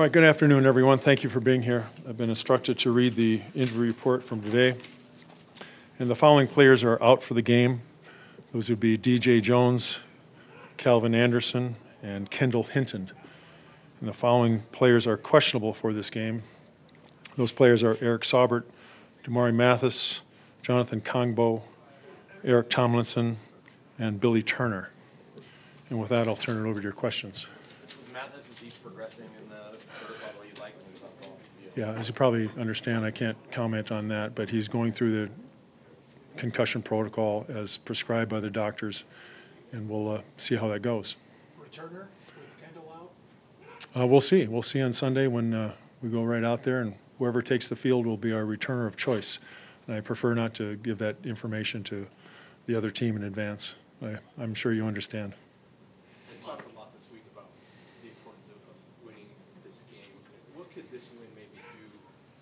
All right, good afternoon, everyone. Thank you for being here. I've been instructed to read the injury report from today. And the following players are out for the game. Those would be DJ Jones, Calvin Anderson, and Kendall Hinton. And the following players are questionable for this game. Those players are Eric Saubert, Damari Mathis, Jonathan Kongbo, Eric Tomlinson, and Billy Turner. And with that, I'll turn it over to your questions. Mathis, is he progressing in the protocol you'd like when he was on ball? Yeah, as you probably understand, I can't comment on that, but he's going through the concussion protocol as prescribed by the doctors, and we'll uh, see how that goes. Returner with Kendall out? Uh, we'll see. We'll see on Sunday when uh, we go right out there, and whoever takes the field will be our returner of choice. And I prefer not to give that information to the other team in advance. I, I'm sure you understand. We've talked a lot this week about the importance of, of winning this game. What could this win maybe do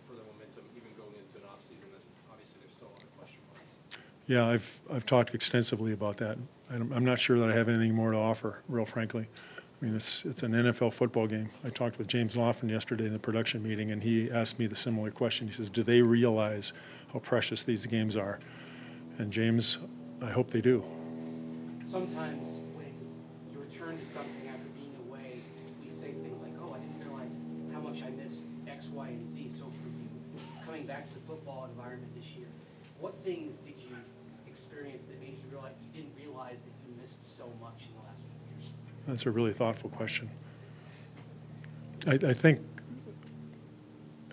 for the momentum, even going into an offseason that obviously there's still a lot of question marks? Yeah, I've, I've talked extensively about that. I'm, I'm not sure that I have anything more to offer, real frankly. I mean, it's, it's an NFL football game. I talked with James Lofton yesterday in the production meeting, and he asked me the similar question. He says, Do they realize how precious these games are? And James, I hope they do. sometimes when you return to something after being away, we say things like, oh, I didn't realize how much I missed X, Y, and Z. So for you, coming back to the football environment this year, what things did you experience that made you realize, you didn't realize that you missed so much in the last few years? That's a really thoughtful question. I, I think,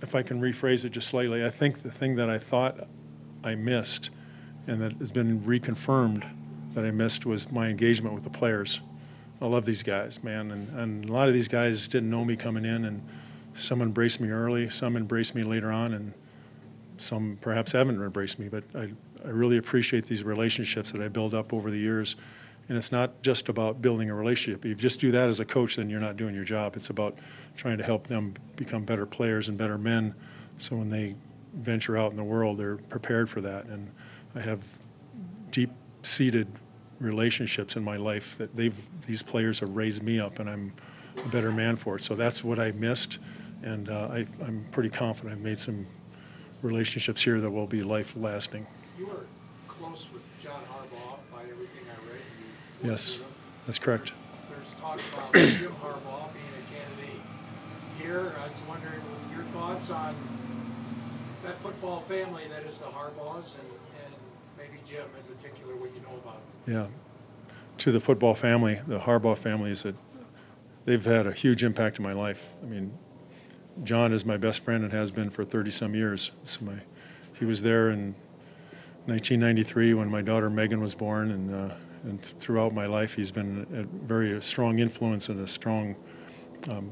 if I can rephrase it just slightly, I think the thing that I thought I missed and that has been reconfirmed that I missed was my engagement with the players. I love these guys, man, and, and a lot of these guys didn't know me coming in, and some embraced me early, some embraced me later on, and some perhaps haven't embraced me, but I, I really appreciate these relationships that I build up over the years. And it's not just about building a relationship. If you just do that as a coach, then you're not doing your job. It's about trying to help them become better players and better men so when they venture out in the world, they're prepared for that. And I have deep seated relationships in my life that they've these players have raised me up and I'm a better man for it. So that's what I missed. And uh, I, I'm pretty confident I've made some relationships here that will be life lasting. You were close with John Harbaugh by everything I read. You Yes, that's correct. There's talk about Jim Harbaugh being a candidate here. I was wondering your thoughts on that football family that is the Harbaughs and, and maybe Jim in particular, what you know about. Yeah. To the football family, the Harbaugh family is that they've had a huge impact in my life. I mean, John is my best friend and has been for 30 some years. My, he was there in 1993 when my daughter Megan was born, and, uh, and throughout my life, he's been a very strong influence and a strong um,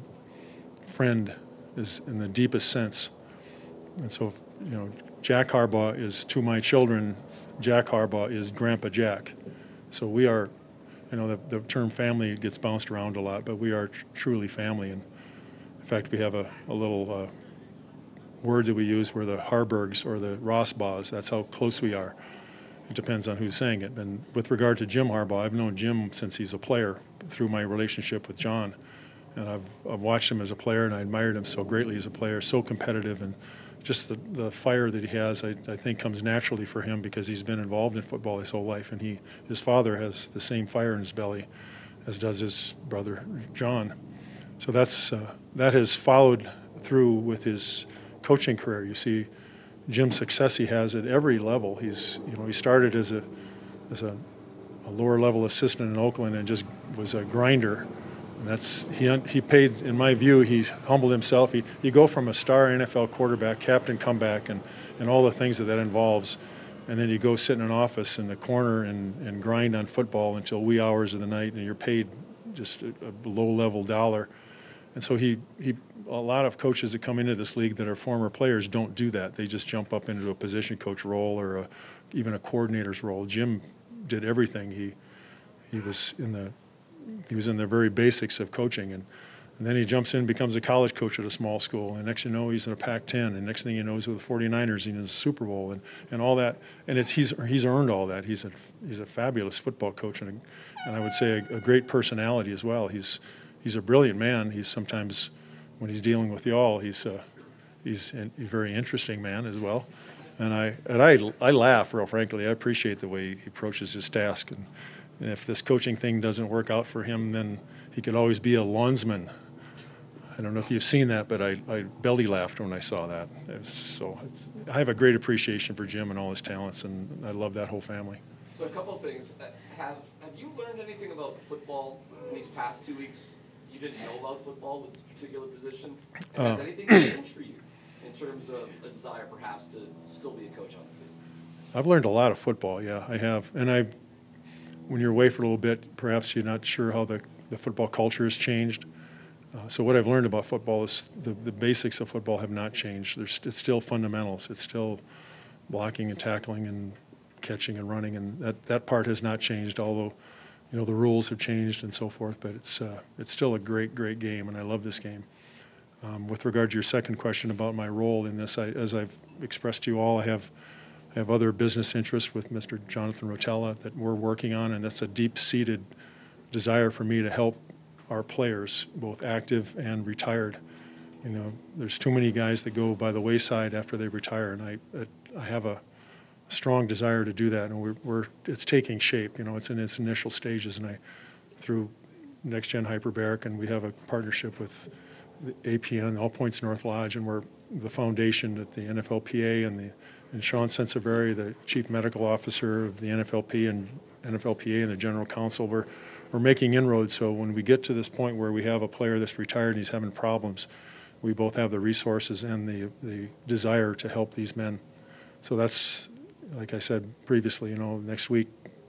friend, is in the deepest sense. And so, you know, Jack Harbaugh is to my children, Jack Harbaugh is Grandpa Jack. So we are, I know the, the term family gets bounced around a lot, but we are tr- truly family. And in fact, we have a, a little uh, word that we use where the Harburgs or the Rosbaughs, that's how close we are. It depends on who's saying it. And with regard to Jim Harbaugh, I've known Jim since he's a player through my relationship with John. And I've, I've watched him as a player and I admired him so greatly as a player, so competitive and just the, the fire that he has, I, I think comes naturally for him because he's been involved in football his whole life. And he, his father has the same fire in his belly as does his brother John. So that's, uh, that has followed through with his coaching career. You see Jim's success he has at every level. He's, you know, he started as a, as a, a lower level assistant in Oakland and just was a grinder. And that's he, he paid, in my view, he humbled himself. He, you go from a star NFL quarterback, captain comeback, and, and all the things that that involves, and then you go sit in an office in the corner and, and grind on football until wee hours of the night, and you're paid just a, a low level dollar. And so he, he, a lot of coaches that come into this league that are former players don't do that. They just jump up into a position coach role or a, even a coordinator's role. Jim did everything. He, he was in the, he was in the very basics of coaching, and, and then he jumps in becomes a college coach at a small school. And next you know, he's in a Pac-10, and next thing you know, he's with the 49ers. He's in the Super Bowl, and, and all that. And it's he's he's earned all that. He's a he's a fabulous football coach, and a, and I would say a, a great personality as well. He's he's a brilliant man. He's sometimes when he's dealing with y'all, he's uh, he's a very interesting man as well. And I and I I laugh, real frankly. I appreciate the way he approaches his task. And, and if this coaching thing doesn't work out for him, then he could always be a lawnsman. I don't know if you've seen that, but I, I belly laughed when I saw that. It so I have a great appreciation for Jim and all his talents, and I love that whole family. So a couple of things. Uh, Have Have you learned anything about football in these past two weeks? You didn't know about football with this particular position. And has Uh. anything changed for you in terms of a desire, perhaps, to still be a coach on the field? I've learned a lot of football, yeah, I have. And I, when you're away for a little bit, perhaps you're not sure how the, the football culture has changed. Uh, so what I've learned about football is the, the basics of football have not changed. There's, it's still fundamentals. It's still blocking and tackling and catching and running, and that, that part has not changed, although, you know, the rules have changed and so forth, but it's, uh, it's still a great, great game, and I love this game. Um, with regard to your second question about my role in this, I, as I've expressed to you all, I have, I have other business interests with Mr. Jonathan Rotella that we're working on, and that's a deep-seated desire for me to help our players, both active and retired. You know, there's too many guys that go by the wayside after they retire, and I, I have a strong desire to do that, and we're, we're it's taking shape. You know, it's in its initial stages, and I, through Next Gen Hyperbaric, and we have a partnership with APN, All Points North Lodge, and we're the foundation at the NFLPA and the and Sean Sensavari, the chief medical officer of the NFLP and NFLPA and the general counsel. We're we're making inroads. So when we get to this point where we have a player that's retired and he's having problems, we both have the resources and the the desire to help these men. So that's like I said previously. You know, next week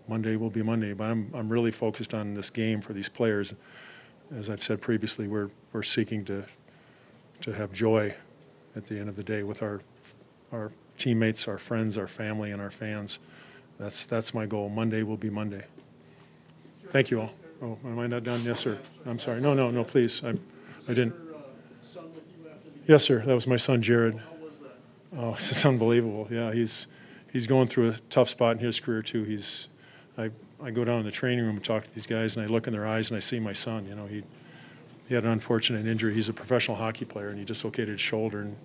Monday will be Monday, but I'm I'm really focused on this game for these players. As I've said previously, we're we're seeking to to have joy at the end of the day with our our teammates, our friends, our family, and our fans. That's that's my goal. Monday will be Monday. Thank you all. Oh, am I not done? Yes, sir. I'm sorry. No, no, no, please. I, I didn't. Yes, sir. That was my son, Jared. Oh, it's unbelievable. Yeah, he's he's going through a tough spot in his career too. He's I I go down in the training room and talk to these guys, and I look in their eyes and I see my son. You know, he he had an unfortunate injury. He's a professional hockey player, and he dislocated his shoulder, and,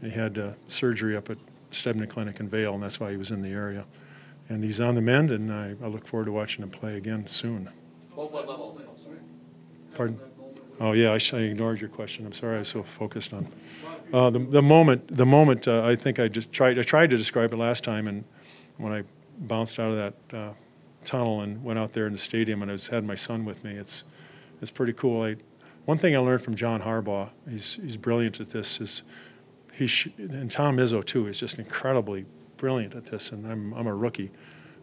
and he had uh, surgery up at Steadman Clinic in Vail, and that's why he was in the area. And he's on the mend, and I, I look forward to watching him play again soon. What, what level? Sorry. Pardon? Oh yeah, I, I ignored your question. I'm sorry. I was so focused on uh, the the moment. The moment uh, I think I just tried. I tried to describe it last time, and when I bounced out of that uh, tunnel and went out there in the stadium, and I was had my son with me. It's it's pretty cool. I, one thing I learned from John Harbaugh, he's he's brilliant at this. Is he and Tom Izzo too is just incredibly brilliant at this, and I'm I'm a rookie.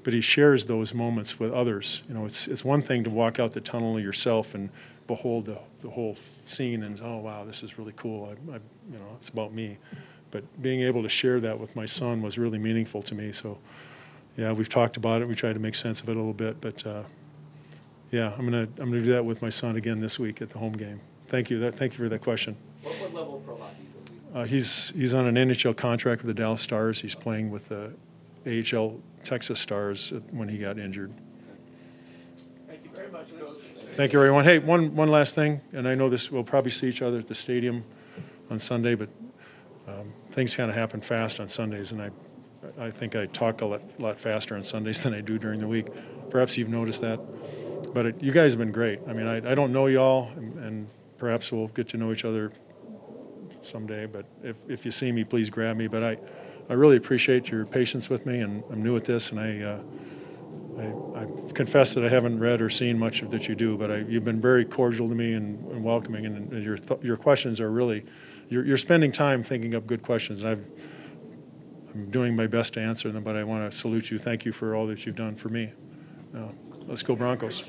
But he shares those moments with others. You know, it's it's one thing to walk out the tunnel yourself and behold the, the whole scene and oh wow this is really cool. I, I, you know it's about me. But being able to share that with my son was really meaningful to me. So yeah we've talked about it. We tried to make sense of it a little bit. But uh, yeah I'm gonna I'm gonna do that with my son again this week at the home game. Thank you. That thank you for that question. What, what level of pro hockey uh, he's he's on an NHL contract with the Dallas Stars. He's playing with the AHL Texas Stars when he got injured Thank you very much, Coach. Thank you, everyone. Hey, one, one last thing, and I know this, we'll probably see each other at the stadium on Sunday, but um, things kind of happen fast on Sundays, and I, I think I talk a lot, lot faster on Sundays than I do during the week. Perhaps you've noticed that. But it, you guys have been great. I mean, I, I don't know y'all, and, and perhaps we'll get to know each other someday, but if, if you see me, please grab me. But I, I really appreciate your patience with me, and I'm new at this, and I, uh, I, I confess that I haven't read or seen much of that you do, but I, you've been very cordial to me and, and welcoming, and, and your your questions are really, you're, you're spending time thinking up good questions, and I've, I'm doing my best to answer them. But I want to salute you. Thank you for all that you've done for me. Uh, let's go Broncos.